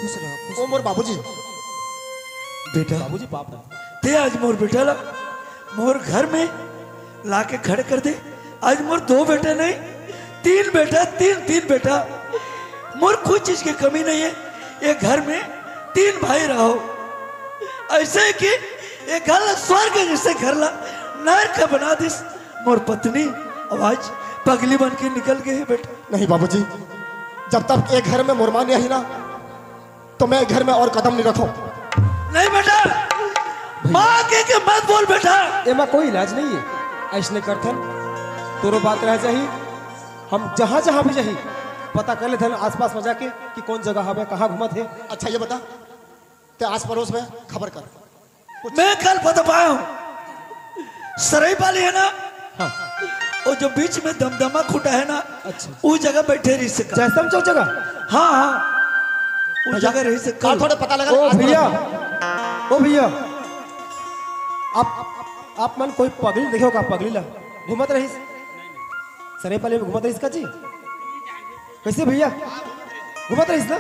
खुश रहो खुश ओ मोर बाबूजी। बेटा। बाबूजी पाप है ते आज मोर बेटा ला। मोर घर में लाके खड़े कर दे। आज मोर दो बेटे नहीं तीन बेटा तीन तीन बेटा। मोर कोई चीज़ की कमी नहीं है। ये घर में तीन भाई रहो। ऐसे कि ये घर ला स्वर्ग जैसे घर ला। नर का बना दिस। मोर पत्नी आवाज़। पगली बन के निकल है बेटा। नहीं बाबूजी जब तक एक घर में मुरमान नहीं ना तो मैं घर में और कदम नहीं रखो। नहीं बेटा। माँ के, के मत बोल बेटा। एमा कोई इलाज नहीं है। ऐसने करथन तोरो बात रह जाही हम जहाँ जहाँ भी जाही पता कर लेथन आसपास में जाके कि कौन जगह हवे कहाँ घूमत है। अच्छा ये बता ते आस पड़ोस में खबर कर। मैं कल पता पाया हूँ। सराई वाली है ना? हाँ। वो जो बीच में दमदमा खुटा है ना अच्छा। उस जगह बैठे रही से जैसम चौक जगह? हाँ हाँ। उस जगह रही से कल। कल थोड़े पता लगा। ओ भैया। ओ भैया। आप आप मन कोई पगली देखो का पगली ला। घूमत रही सरे पाले में घूमत रही का जी। कैसे भैया? घूमत रही ना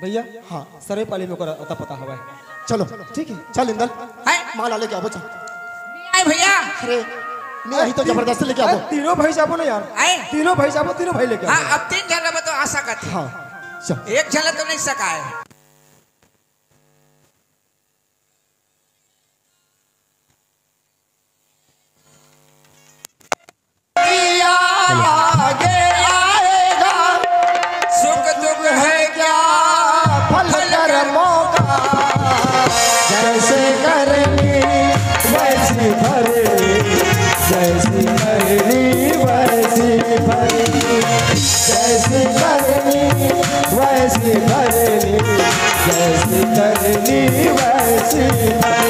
भैया हाँ सरे पाले में अता पता हवा है चलो ठीक है चल इंदल माला लेके आओ चल। आए भैया। अरे नहीं यही तो ज़बरदस्ती लेके आओ तीनों भाई जाबो ना यार। तीनों भाई जाबो तीनों भाई लेके हाँ अब तीन झलक में तो आ सकत हाँ। चल। एक झलक तो नहीं सका है। जैसी करनी वैसी भरनी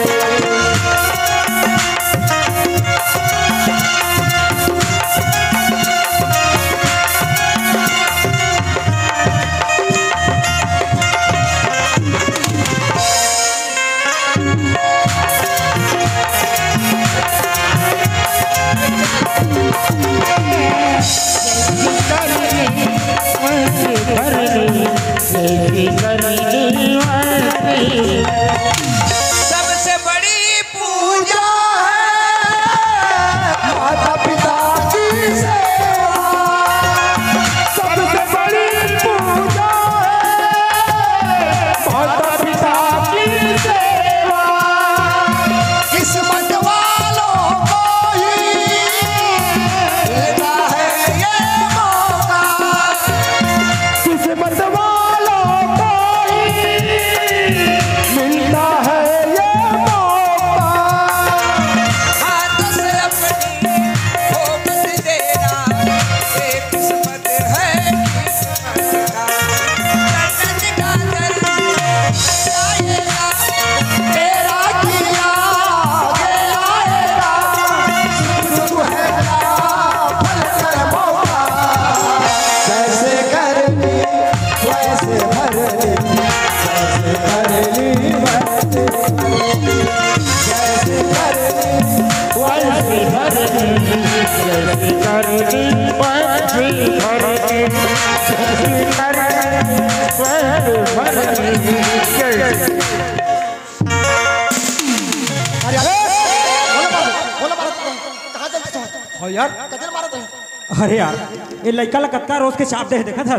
के चाप दे देखा था?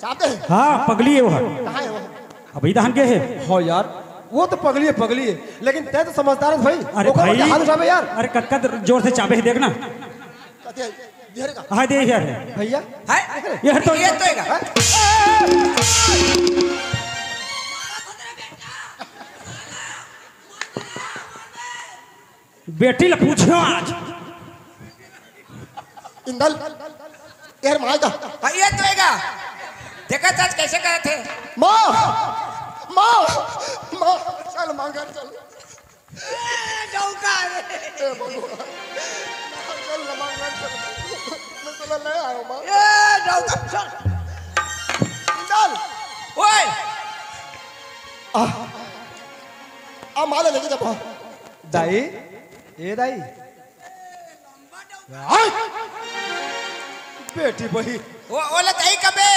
चाहते हैं? हाँ पगली है वो कहाँ है वो अभी दहन के है। हाँ यार वो तो पगली है पगली है। लेकिन तय तो समझदार है भाई। अरे भाई। हाथ उठावे यार। अरे कक्का ज़ोर से चाबे है देखना। हैं बिहारी का। हाँ दे यार। भैया? है ये तो ये तो है? बेटी ला पूछो आज। इंदल। यार माँ का हाँ, ये तो है देखा था कैसे करे थे? माँ माँ माँ चल माँ घर चल। ए भगवान चल ना चल। मैं तो ले आया माँ इंदल ओए! आ। आ माँ ले लेके जा दाई। ए दाई। बेटी बही। वो ओला दाई कबे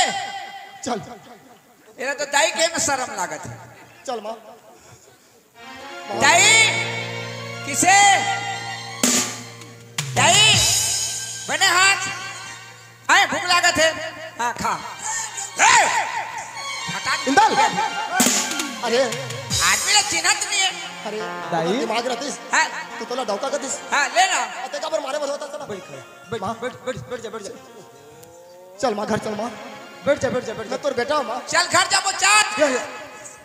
चल। ये तो दाई के में शर्म लागत है। चल माँ। दाई किसे? दाई बने हाथ। आए भूख लागत है। हाँ खा। ए! हटा इंदल। अरे। आदमी ने चिन्हत नहीं है। अरे दाई? दिमाग रहतीस हाँ। तू तोला डौका करतीस। हाँ ले ना अते का पर मारे बोल होता चला। बैठ बैठ बैठ बैठ जा बैठ जा। चल माँ घर चल माँ। बैठ जा बैठ जा बैठ जा। मैं तोर बेटा हूँ माँ। चल घर या, या।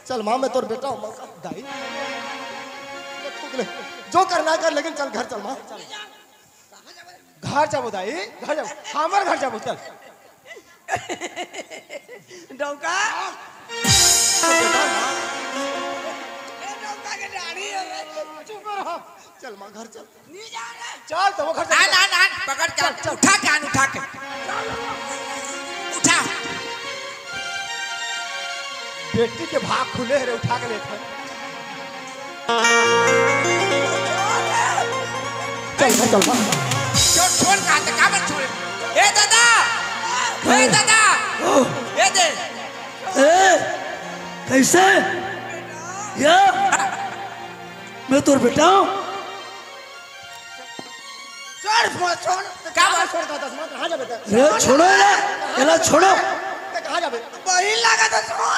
चल माँ मैं तोर बेटा हूँ माँ। दाई। जो करना कर लेकिन चल घर चल माँ। घर जाबो दाई। घर जाबो हमार घर जाबो चल। डौका। चल माँ घर चल। नहीं जा रहे। चल तो वो घर आन आन आन पकड़ के उठा के आन उठा के। उठा। बेटी के भाग खुले रे उठा के लेते चल चल भाई छोड़ छोड़ कहा था काबर छोड़ ए दादा! ए दादा! ए दे। ए कैसे? या? मैं तोर बेटा हूँ। छोड़ छोड़ छोड़। का बात? छोड़ दस मत कहाँ जाबे रे छोड़ो रे एला छोड़ो। ते कहाँ जाबे वही लगा तो छोड़।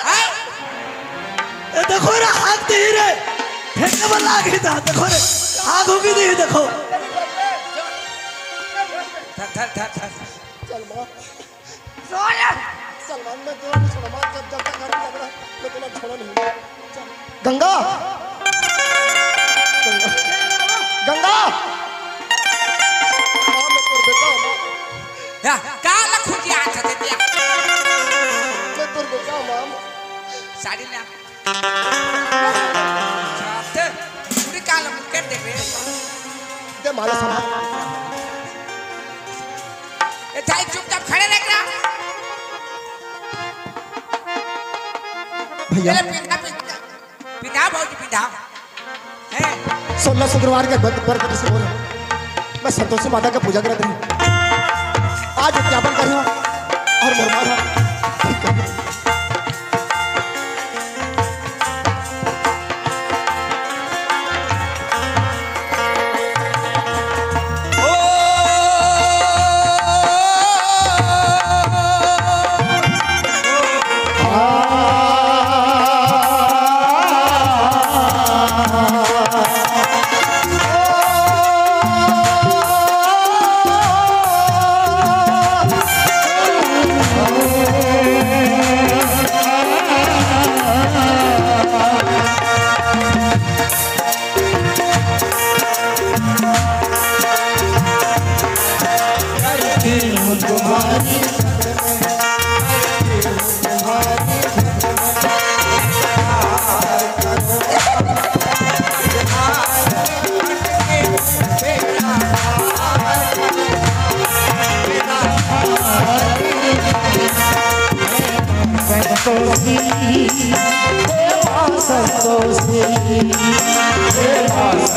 ए देखो रे हाथ दे रे। फेंकने में लागी था देखो रे। आग होगी नहीं देखो। धर धर धर धर। चल माँ। छोड़। सलमान मैं तेरा नहीं छोड़ा जब जब तक घर में मैं तेरा छोड़ा नहीं गंगा। साड़ी ना छाते पूरी काला मुक्कर दे रे दे माला सामान ए जाई चुपचाप खड़े रह रहा भैया। पिता पिता पिता है? सोलह शुक्रवार के व्रत व्रत से बोल मैं संतोषी माता का पूजा करते रही आज उद्यापन कर रहा हूँ। और मुरमा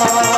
माँ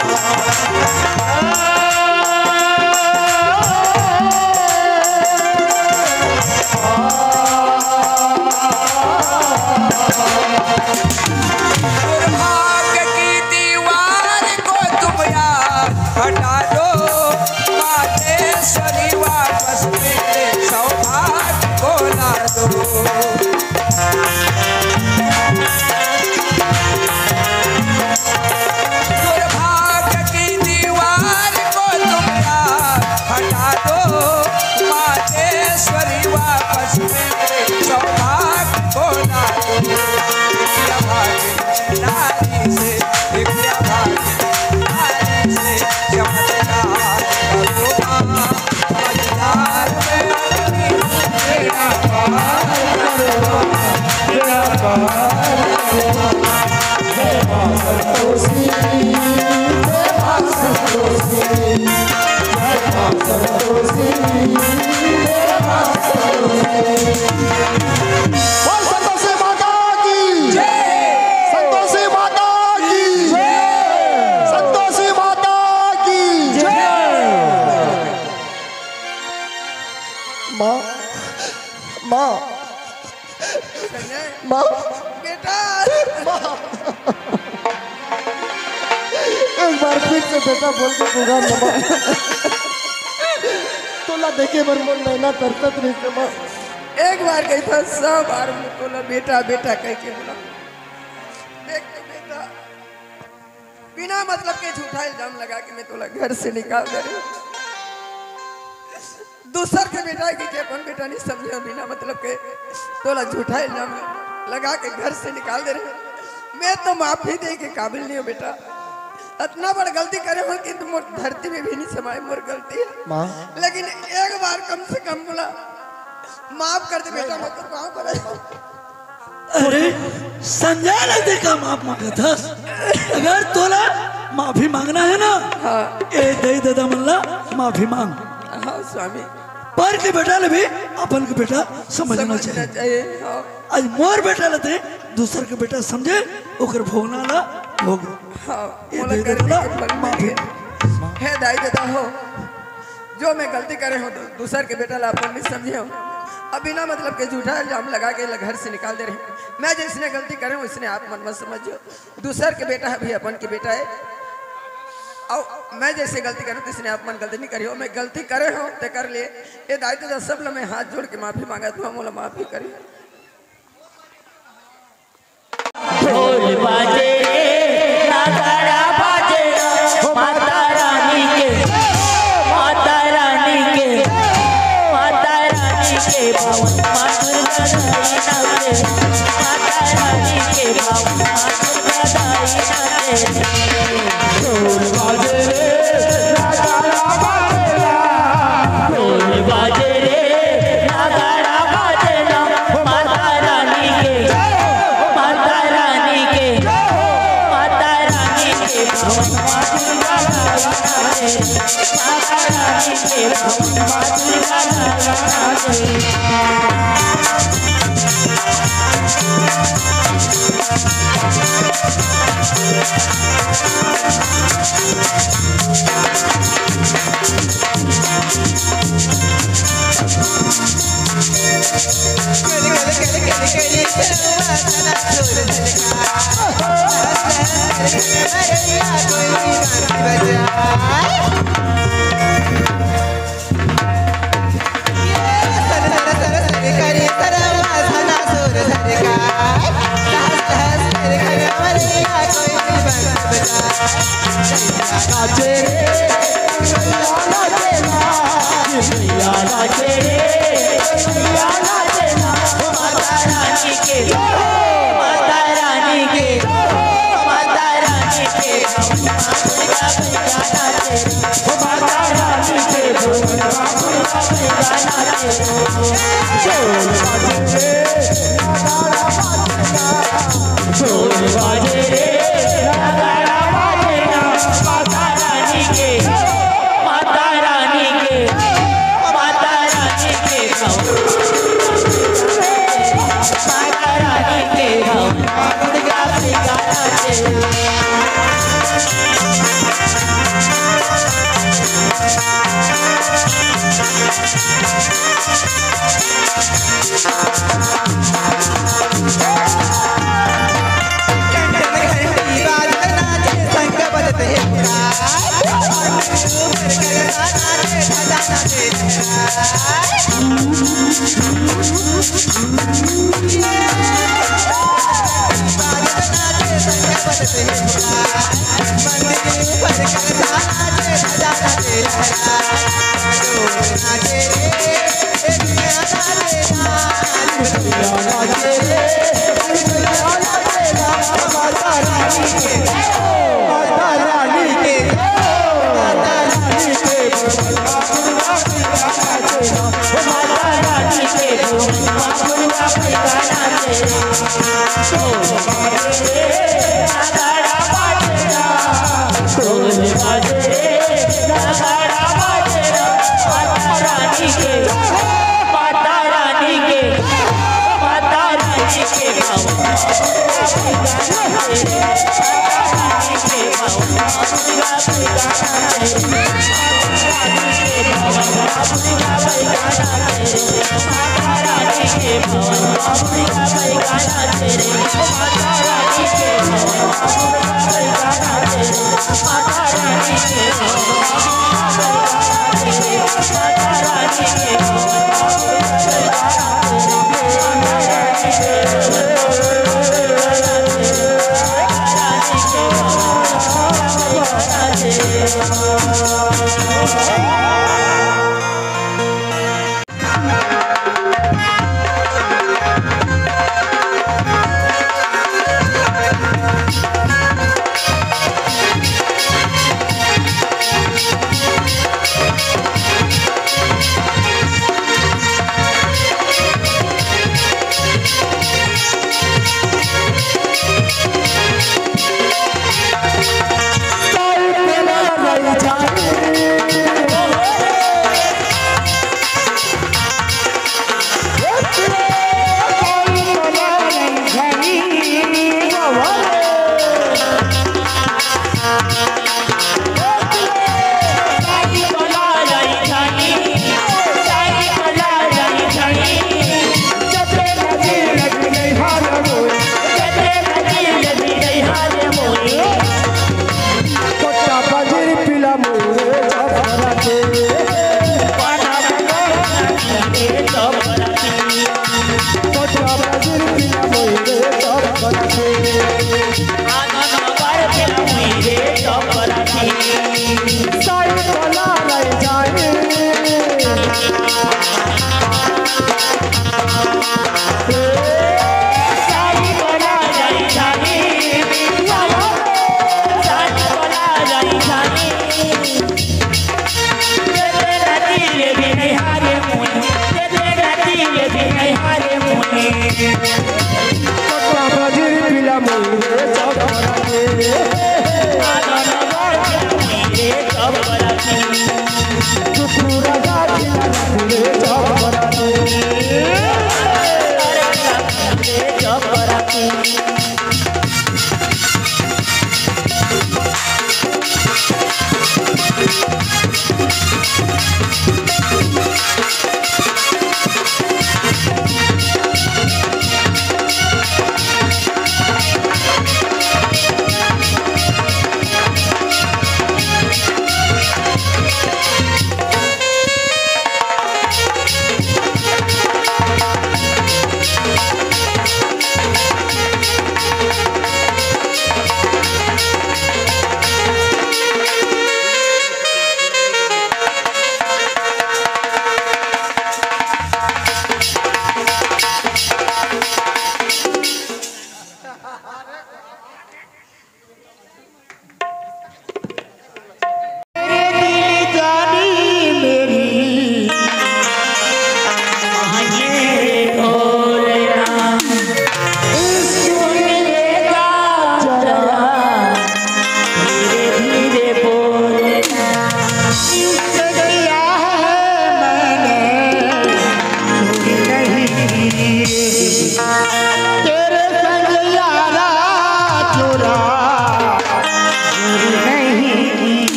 तरतत रही से माँ एक बार कही था, सब बार बोला, बेटा बेटा, कह के बोला। देख तो बेटा, बिना मतलब के झूठा इल्ज़ाम लगा के मैं तोला घर से निकाल दे दूसर के बेटा के अपन बेटा, नहीं समझे बिना मतलब के तोला झूठा इल्ज़ाम लगा के घर से निकाल दे रहे मैं तो माफ़ी दे के काबिल नहीं हूँ, बेटा। इतना बड़ गलती करे हो कि तुम धरती में भी नहीं समाये मोर गलती है। माँ? लेकिन एक बार कम से कम बोला माफ़ कर दे बेटा मैं तो पाँव पर अरे संजय ने देखा माफ़ मांगा था। अगर तोला माफ़ी मांगना है ना ए दे दादा मल्ला माफ़ी मांग। हाँ स्वामी। पर के बेटा ले भी अपन के बेटा समझना समझना चाहिए। चाहिए हाँ। आज मोर बेटा लेते दूसर के बेटा समझे ओकर भोगना ला भोग। हाँ मोला दे दे करने बोला, के फल माफ़ी। हे। दाई देता हो जो मैं गलती करे हूँ तो दूसर के बेटा ला अपन नहीं समझे हूँ। अब बिना मतलब के झूठा इल्ज़ाम लगा के घर से निकाल दे रहे हैं। मैं जिसने गलती करे हूँ इसने आप मन मत समझियो। दूसर के बेटा है भी अपन के बेटा है। और मैं जैसे गलती करूँ तो इसने आप मन गलती नहीं करी हो। मैं गलती करे हूँ तो कर लिए ये दाई देता सब लोग मैं हाथ जोड़ के माफ़ी मांगा तो हम बोला माफ़ी करी। माता रानी के